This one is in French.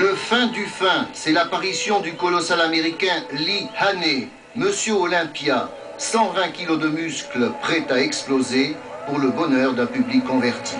Le fin du fin, c'est l'apparition du colossal américain Lee Haney, Monsieur Olympia, 120 kilos de muscles prêts à exploser pour le bonheur d'un public converti.